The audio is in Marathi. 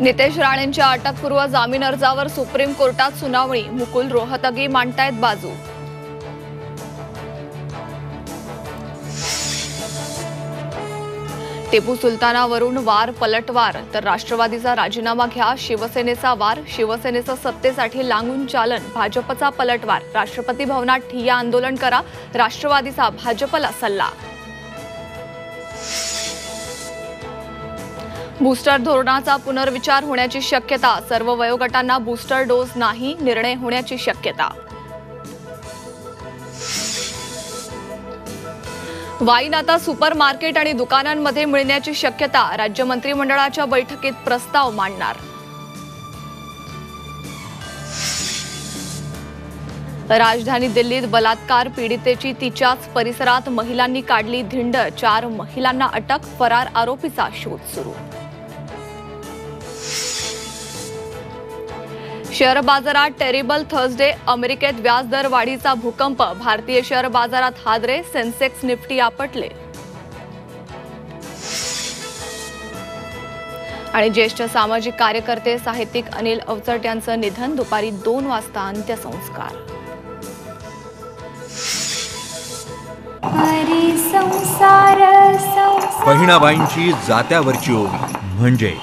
नितेश राणेंच्या अटकपूर्व जामीन अर्जावर सुप्रीम कोर्टात सुनावणी मुकुल रोहतगी मांडतायत बाजू. टिपू सुलतानावरून वार पलटवार तर राष्ट्रवादीचा राजीनामा घ्या शिवसेनेचा वार शिवसेनेचं सत्तेसाठी लांगून चालन भाजपचा पलटवार राष्ट्रपती भवनात ठिय्या आंदोलन करा राष्ट्रवादीचा भाजपला सल्ला. बूस्टर धोरणाचा पुनर्विचार होण्याची शक्यता सर्व वयोगटांना बूस्टर डोस नाही निर्णय होण्याची शक्यता. वाईन आता सुपर मार्केट आणि दुकानांमध्ये मिळण्याची शक्यता राज्य मंत्रिमंडळाच्या बैठकीत प्रस्ताव मांडणार. राजधानी दिल्लीत बलात्कार पीडितेची तिच्याच परिसरात महिलांनी काढली धिंड चार महिलांना अटक फरार आरोपीचा शोध सुरू. शेअर बाजारात टेरिबल थर्सडे अमेरिकेत व्याजदर वाढीचा भूकंप. भारतीय शेअर बाजारात हादरे सेन्सेक्स निफ्टी आपटले. आणि ज्येष्ठ सामाजिक कार्यकर्ते साहित्यिक अनिल अवचट यांचं निधन दुपारी दोन वाजता अंत्यसंस्कार. बहिणाबाईंची जात्यावरची ओवी. म्हणजे?